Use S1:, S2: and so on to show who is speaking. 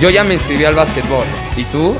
S1: Yo ya me inscribí al básquetbol. ¿Y tú?